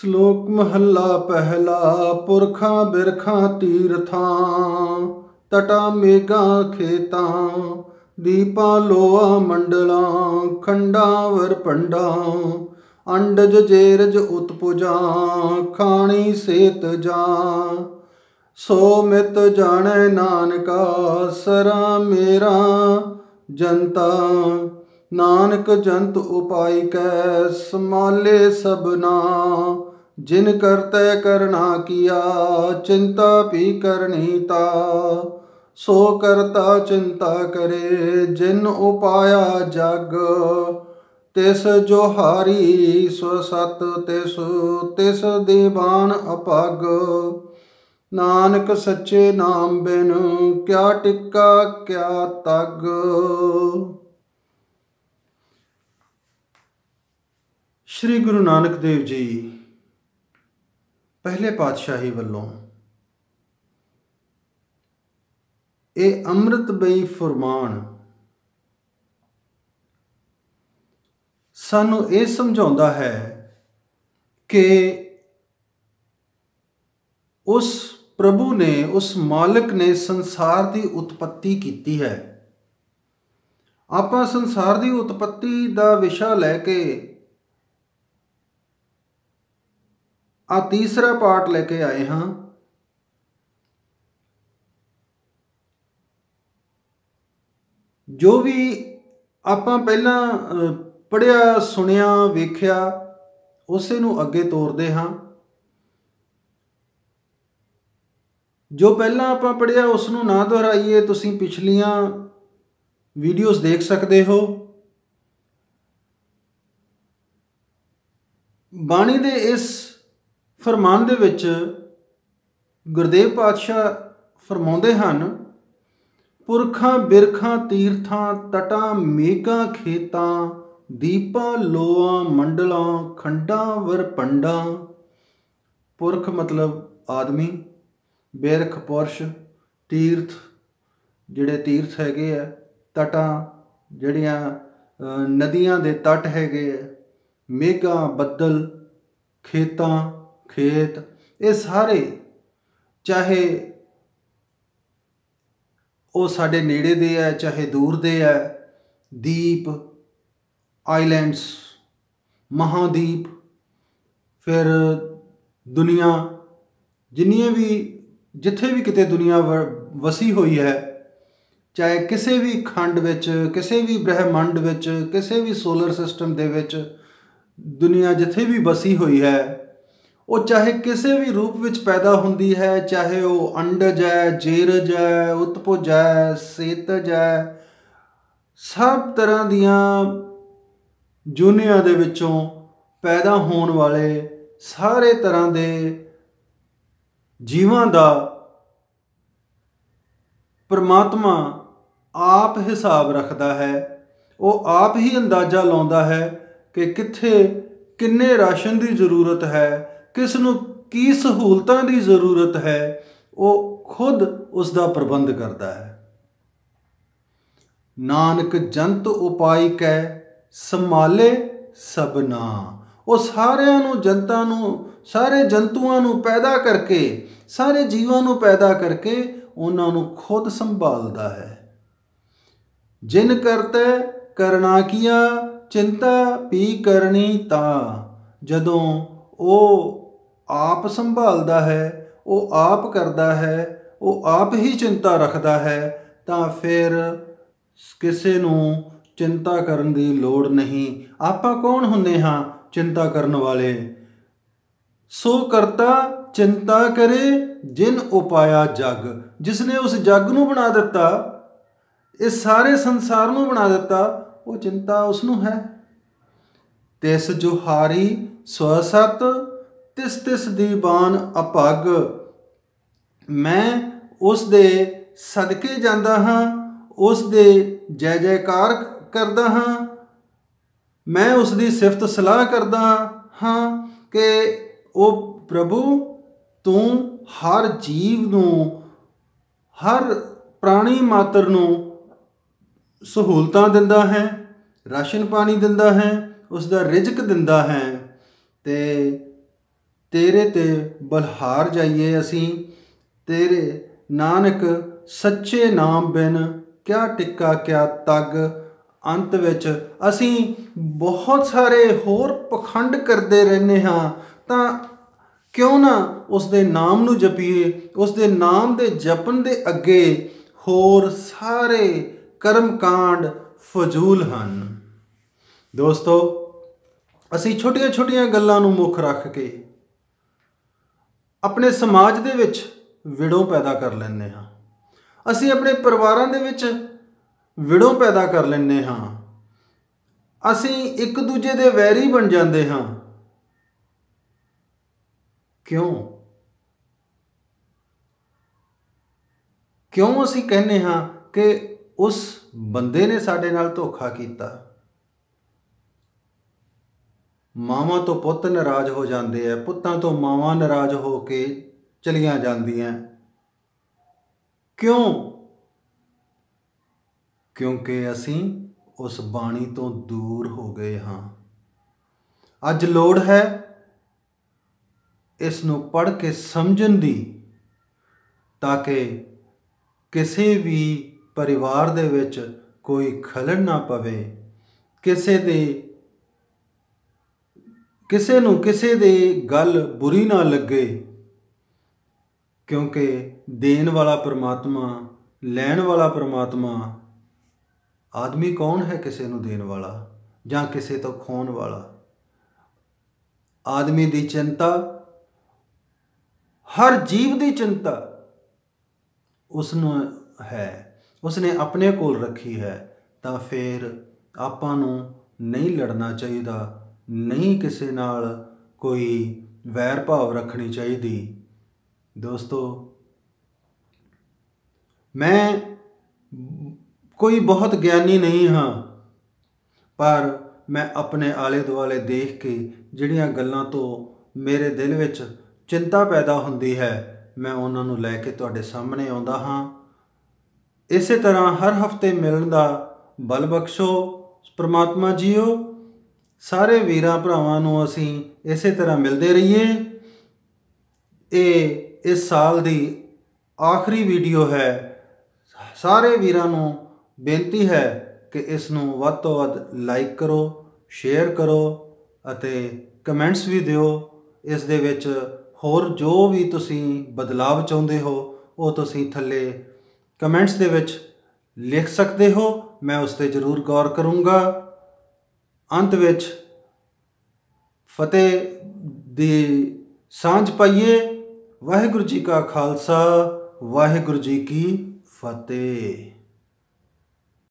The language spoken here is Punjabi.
ਸ਼ਲੋਕ ਮਹੱਲਾ ਪਹਿਲਾ, ਪੁਰਖਾਂ, ਬਿਰਖਾਂ, ਤੀਰਥਾਂ ਟਟਾ ਮੇਗਾ ਖੇਤਾਂ, ਦੀਪਾਂ ਲੋਆ ਮੰਡਲਾਂ, ਖੰਡਾਂ, ਵਰ ਪੰਡਾਂ ਅੰਡਜ, ਜੇਰਜ, ਉਤਪੁਜਾਂ, ਖਾਣੀ, ਸੇਤ ਜਾਂ। ਸੋ ਮਿਤ ਜਾਣੈ ਨਾਨਕਾ, ਸਰਾ ਮੇਰਾ ਜਨਤਾ। ਨਾਨਕ ਜੰਤ ਉਪਾਈ ਕੈ, ਸਮਾਲੇ ਸਭਨਾ। ਜਿਨ ਕਰਤੈ ਕਰਨਾ ਕੀਆ, ਚਿੰਤਾ ਵੀ ਕਰਨੀ ਤਾ। ਸੋ ਕਰਤਾ ਚਿੰਤਾ ਕਰੇ, ਜਿਨ ਉਪਾਇਆ ਜਗ, ਤਿਸ ਜੋ ਹਾਰੀ ਸੋ ਸਤ ਤਿਸ ਤਿਸ ਦੇਵਾਨ ਅਪਗ। ਨਾਨਕ ਸੱਚੇ ਨਾਮ ਬਿਨ ਕਿਆ ਟਿੱਕਾ, ਕਿਆ ਤਗ। ਸ੍ਰੀ ਗੁਰੂ ਨਾਨਕ ਦੇਵ ਜੀ ਪਹਿਲੇ ਪਾਤਸ਼ਾਹੀ ਵੱਲੋਂ ਇਹ ਅੰਮ੍ਰਿਤ ਬਈ ਫਰਮਾਨ ਸਾਨੂੰ ਇਹ ਸਮਝਾਉਂਦਾ ਹੈ ਕਿ ਉਸ ਪ੍ਰਭੂ ਨੇ, ਉਸ ਮਾਲਕ ਨੇ ਸੰਸਾਰ ਦੀ ਉਤਪਤੀ ਕੀਤੀ ਹੈ। ਆਪਾਂ ਸੰਸਾਰ ਦੀ ਉਤਪਤੀ ਦਾ ਵਿਸ਼ਾ ਲੈ ਕੇ ਆ ਤੀਸਰਾ ਪਾਠ ਲੈ ਕੇ ਆਏ ਹਾਂ। ਜੋ ਵੀ ਆਪਾਂ ਪਹਿਲਾਂ ਪੜਿਆ ਸੁਣਿਆ, ਵੇਖਿਆ, ਉਸੇ ਨੂੰ ਅੱਗੇ ਤੋਰਦੇ ਹਾਂ। ਜੋ ਪਹਿਲਾਂ ਆਪਾਂ ਪੜਿਆ ਉਸ ਨੂੰ ਨਾ ਦੁਹਰਾਈਏ, ਤੁਸੀਂ ਪਿਛਲੀਆਂ ਵੀਡੀਓਜ਼ ਦੇਖ ਸਕਦੇ ਹੋ। ਬਾਣੀ ਦੇ ਇਸ ਫਰਮਾਨ ਦੇ ਵਿੱਚ ਗੁਰਦੇਵ ਪਾਤਸ਼ਾਹ ਫਰਮਾਉਂਦੇ ਹਨ, ਪੁਰਖਾਂ, ਬਿਰਖਾਂ, ਤੀਰਥਾਂ ਟਟਾਂ ਮੇਗਾ ਖੇਤਾਂ, ਦੀਪਾਂ, ਲੋਆਂ, ਮੰਡਲਾਂ, ਖੰਡਾਂ, ਵਰ ਪੰਡਾਂ। ਪੁਰਖ ਮਤਲਬ ਆਦਮੀ, ਬਿਰਖ, ਪੁਰਸ਼, ਤੀਰਥ, ਜਿਹੜੇ ਤੀਰਥ ਹੈਗੇ ਆ ਟਟਾਂ ਜਿਹੜੀਆਂ ਨਦੀਆਂ ਦੇ ਤਟ ਹੈਗੇ ਆ ਮੇਗਾ ਬੱਦਲ, ਖੇਤਾਂ ਖੇਤ, ਇਹ ਸਾਰੇ ਚਾਹੇ ਉਹ ਸਾਡੇ ਨੇੜੇ ਦੇ ਹੈ, ਚਾਹੇ ਦੂਰ ਦੇ ਹੈ, ਦੀਪ, ਆਈਲੈਂਡਸ, ਮਹਾਦੀਪ, ਫਿਰ ਦੁਨੀਆ, ਜਿੰਨੀਆਂ ਵੀ, ਜਿੱਥੇ ਵੀ ਕਿਤੇ ਦੁਨੀਆ ਵਸੀ ਹੋਈ ਹੈ, ਚਾਹੇ ਕਿਸੇ ਵੀ ਖੰਡ ਵਿੱਚ, ਕਿਸੇ ਵੀ ਬ੍ਰਹਿਮੰਡ ਵਿੱਚ, ਕਿਸੇ ਵੀ ਸੋਲਰ ਸਿਸਟਮ ਦੇ ਵਿੱਚ ਦੁਨੀਆ ਜਿੱਥੇ ਵੀ ਵਸੀ ਹੋਈ ਹੈ ਉਹ ਚਾਹੇ ਕਿਸੇ ਵੀ ਰੂਪ ਵਿੱਚ ਪੈਦਾ ਹੁੰਦੀ ਹੈ, ਚਾਹੇ ਉਹ ਅੰਡਜ ਹੈ, ਜੇਰਜ ਹੈ, ਉਤਪੁਜ ਹੈ, ਸੇਤਜ ਹੈ, ਸਭ ਤਰ੍ਹਾਂ ਦੀਆਂ ਜੁਨੀਆਂ ਦੇ ਵਿੱਚੋਂ ਪੈਦਾ ਹੋਣ ਵਾਲੇ ਸਾਰੇ ਤਰ੍ਹਾਂ ਦੇ ਜੀਵਾਂ ਦਾ ਪਰਮਾਤਮਾ ਆਪ ਹਿਸਾਬ ਰੱਖਦਾ ਹੈ। ਉਹ ਆਪ ਹੀ ਅੰਦਾਜ਼ਾ ਲਾਉਂਦਾ ਹੈ ਕਿ ਕਿੱਥੇ ਕਿੰਨੇ ਰਾਸ਼ਨ ਦੀ ਜ਼ਰੂਰਤ ਹੈ ਕਿਸ ਨੂੰ ਕੀ ਸਹੂਲਤਾਂ ਦੀ ਜ਼ਰੂਰਤ ਹੈ, ਉਹ ਖੁਦ ਉਸ ਦਾ ਪ੍ਰਬੰਧ ਕਰਦਾ ਹੈ। ਨਾਨਕ ਜੰਤ ਉਪਾਈ ਕੈ, ਸੰਭਾਲੇ ਸਬਨਾ ਉਹ ਸਾਰਿਆਂ ਨੂੰ ਜਨਤਾ ਨੂੰ, ਸਾਰੇ ਜੰਤੂਆਂ ਨੂੰ ਪੈਦਾ ਕਰਕੇ, ਸਾਰੇ ਜੀਵਾਂ ਨੂੰ ਪੈਦਾ ਕਰਕੇ ਉਹਨਾਂ ਨੂੰ ਖੁਦ ਸੰਭਾਲਦਾ ਹੈ। ਜਿਨ ਕਰਤੇ ਕਰਨਾ ਕੀਆ, ਚਿੰਤਾ ਵੀ ਕਰਨੀ ਤਾਂ, ਜਦੋਂ ਉਹ ਆਪ ਸੰਭਾਲਦਾ ਹੈ, ਉਹ ਆਪ ਕਰਦਾ ਹੈ, ਉਹ ਆਪ ਹੀ ਚਿੰਤਾ ਰੱਖਦਾ ਹੈ, ਤਾਂ ਫਿਰ ਕਿਸੇ ਨੂੰ ਚਿੰਤਾ ਕਰਨ ਦੀ ਲੋੜ ਨਹੀਂ। ਆਪਾਂ ਕੌਣ ਹੁੰਦੇ ਹਾਂ ਚਿੰਤਾ ਕਰਨ ਵਾਲੇ? ਸੋ ਕਰਤਾ, ਚਿੰਤਾ ਕਰੇ, ਜਿਨ ਉਪਾਇਆ ਜਗ। ਜਿਸ ਨੇ ਉਸ ਜਗ ਨੂੰ ਬਣਾ ਦਿੱਤਾ, ਇਸ ਸਾਰੇ ਸੰਸਾਰ ਨੂੰ ਬਣਾ ਦਿੱਤਾ, ਉਹ ਚਿੰਤਾ ਉਸ ਨੂੰ ਹੈ। ਤਿਸ ਜੁਹਾਰੀ ਸਵਸਤ, ਤਿਸ ਤਿਸ ਦੀ ਬਾਣ ਅਪਗ। ਮੈਂ ਉਸ ਦੇ ਸਦਕੇ ਜਾਂਦਾ ਹਾਂ, ਉਸ ਦੇ ਜੈ ਜੈਕਾਰ ਕਰਦਾ ਹਾਂ। ਮੈਂ ਉਸ ਦੀ ਸਿਫਤ ਸਲਾਹ ਕਰਦਾ ਹਾਂ ਕਿ ਉਹ ਪ੍ਰਭੂ, ਤੂੰ ਹਰ ਜੀਵ ਨੂੰ, ਹਰ ਪ੍ਰਾਣੀ ਮਾਤਰ ਨੂੰ ਸਹੂਲਤਾਂ ਦਿੰਦਾ ਹੈ, ਰਾਸ਼ਨ ਪਾਣੀ ਦਿੰਦਾ ਹੈ ਉਸ ਦਾ ਰਿਜ਼ਕ ਦਿੰਦਾ ਹੈ ਤੇ ਤੇਰੇ ਤੇ ਬਲਹਾਰ ਜਾਈਏ ਅਸੀਂ। ਤੇਰੇ ਨਾਨਕ ਸੱਚੇ ਨਾਮ ਬਿਨ ਕਿਆ ਟਿੱਕਾ ਕਿਆ ਤੱਗ। ਅੰਤ ਵਿੱਚ ਅਸੀਂ ਬਹੁਤ ਸਾਰੇ ਹੋਰ ਪਖੰਡ ਕਰਦੇ ਰਹਿੰਦੇ ਹਾਂ। ਤਾਂ ਕਿਉਂ ਨਾ ਉਸ ਦੇ ਨਾਮ ਨੂੰ ਜਪੀਏ ਉਸ ਦੇ ਨਾਮ ਦੇ ਜਪਣ ਦੇ ਅੱਗੇ ਹੋਰ ਸਾਰੇ ਕਰਮ ਕਾਂਡ ਫਜ਼ੂਲ ਹਨ। ਦੋਸਤੋ ਅਸੀਂ ਛੋਟੀਆਂ-ਛੋਟੀਆਂ ਗੱਲਾਂ ਨੂੰ ਮੁੱਖ ਰੱਖ ਕੇ ਆਪਣੇ ਸਮਾਜ ਦੇ ਵਿੱਚ ਵਿੜੋਂ ਪੈਦਾ ਕਰ ਲੈਂਦੇ ਹਾਂ। ਅਸੀਂ ਆਪਣੇ ਪਰਿਵਾਰਾਂ ਦੇ ਵਿੱਚ ਵਿੜੋਂ ਪੈਦਾ ਕਰ ਲੈਂਦੇ ਹਾਂ। ਅਸੀਂ ਇੱਕ ਦੂਜੇ ਦੇ ਵੈਰੀ ਬਣ ਜਾਂਦੇ ਹਾਂ। ਕਿਉਂ? ਕਿਉਂ ਅਸੀਂ ਕਹਿੰਦੇ ਹਾਂ ਕਿ ਉਸ ਬੰਦੇ ਨੇ ਸਾਡੇ ਨਾਲ ਧੋਖਾ ਕੀਤਾ? ਮਾਵਾਂ ਤੋਂ ਪੁੱਤ ਨਾਰਾਜ਼ ਹੋ ਜਾਂਦੇ ਆ, ਪੁੱਤਾਂ ਤੋਂ ਮਾਵਾਂ ਨਾਰਾਜ਼ ਹੋ ਕੇ ਚਲੀਆਂ ਜਾਂਦੀਆਂ। ਕਿਉਂ? ਕਿਉਂਕਿ ਅਸੀਂ ਉਸ ਬਾਣੀ ਤੋਂ ਦੂਰ ਹੋ ਗਏ ਹਾਂ। ਅੱਜ ਲੋੜ ਹੈ ਇਸ ਨੂੰ ਪੜ੍ਹ ਕੇ ਸਮਝਣ ਦੀ, ਤਾਂ ਕਿ ਕਿਸੇ ਵੀ ਪਰਿਵਾਰ ਦੇ ਵਿੱਚ ਕੋਈ ਖਲਲ ਨਾ ਪਵੇ, ਕਿਸੇ ਦੇ ਕਿਸੇ ਨੂੰ ਕਿਸੇ ਦੇ ਗੱਲ ਬੁਰੀ ਨਾ ਲੱਗੇ, ਕਿਉਂਕਿ ਦੇਣ ਵਾਲਾ ਪਰਮਾਤਮਾ, ਲੈਣ ਵਾਲਾ ਪਰਮਾਤਮਾ ਆਦਮੀ ਕੌਣ ਹੈ ਕਿਸੇ ਨੂੰ ਦੇਣ ਵਾਲਾ ਜਾਂ ਕਿਸੇ ਤੋਂ ਖੋਣ ਵਾਲਾ? ਆਦਮੀ ਦੀ ਚਿੰਤਾ, ਹਰ ਜੀਵ ਦੀ ਚਿੰਤਾ ਉਸ ਨੂੰ ਹੈ ਉਸ ਨੇ ਆਪਣੇ ਕੋਲ ਰੱਖੀ ਹੈ ਤਾਂ ਫਿਰ ਆਪਾਂ ਨੂੰ ਨਹੀਂ ਲੜਨਾ ਚਾਹੀਦਾ। ਨਹੀਂ ਕਿਸੇ ਨਾਲ ਕੋਈ ਵੈਰ ਭਾਵ ਰੱਖਣੀ ਚਾਹੀਦੀ। ਦੋਸਤੋ, ਮੈਂ ਕੋਈ ਬਹੁਤ ਗਿਆਨੀ ਨਹੀਂ ਹਾਂ, ਪਰ ਮੈਂ ਆਪਣੇ ਆਲੇ ਦੁਆਲੇ ਦੇਖ ਕੇ ਜਿਹੜੀਆਂ ਗੱਲਾਂ ਤੋਂ ਮੇਰੇ ਦਿਲ ਵਿੱਚ ਚਿੰਤਾ ਪੈਦਾ ਹੁੰਦੀ ਹੈ, ਮੈਂ ਉਹਨਾਂ ਨੂੰ ਲੈ ਕੇ ਤੁਹਾਡੇ ਸਾਹਮਣੇ ਆਉਂਦਾ ਹਾਂ। ਇਸੇ ਤਰ੍ਹਾਂ ਹਰ ਹਫ਼ਤੇ ਮਿਲਣ ਦਾ ਬਲ ਬਖਸ਼ੋ, ਪ੍ਰਮਾਤਮਾ ਜੀਓ। ਸਾਰੇ ਵੀਰਾਂ ਭਰਾਵਾਂ ਨੂੰ ਅਸੀਂ ਇਸੇ ਤਰ੍ਹਾਂ ਮਿਲਦੇ ਰਹੀਏ। ਇਹ ਇਸ ਸਾਲ ਦੀ ਆਖਰੀ ਵੀਡੀਓ ਹੈ। ਸਾਰੇ ਵੀਰਾਂ ਨੂੰ ਬੇਨਤੀ ਹੈ ਕਿ ਇਸ ਨੂੰ ਵੱਧ ਤੋਂ ਵੱਧ ਲਾਈਕ ਕਰੋ ਸ਼ੇਅਰ ਕਰੋ ਅਤੇ ਕਮੈਂਟਸ ਵੀ ਦਿਓ। ਇਸ ਦੇ ਵਿੱਚ ਹੋਰ ਜੋ ਵੀ ਤੁਸੀਂ ਬਦਲਾਵ ਚਾਹੁੰਦੇ ਹੋ, ਉਹ ਤੁਸੀਂ ਥੱਲੇ ਕਮੈਂਟਸ ਦੇ ਵਿੱਚ ਲਿਖ ਸਕਦੇ ਹੋ। ਮੈਂ ਉਸ ਤੇ ਜ਼ਰੂਰ ਗੌਰ ਕਰੂੰਗਾ। ਅੰਤ ਵਿੱਚ ਫਤਿਹ ਦੀ ਸਾਂਝ ਪਾਈਏ। ਵਾਹਿਗੁਰੂ ਜੀ ਕਾ ਖਾਲਸਾ ਵਾਹਿਗੁਰੂ ਜੀ ਕੀ ਫਤਿਹ।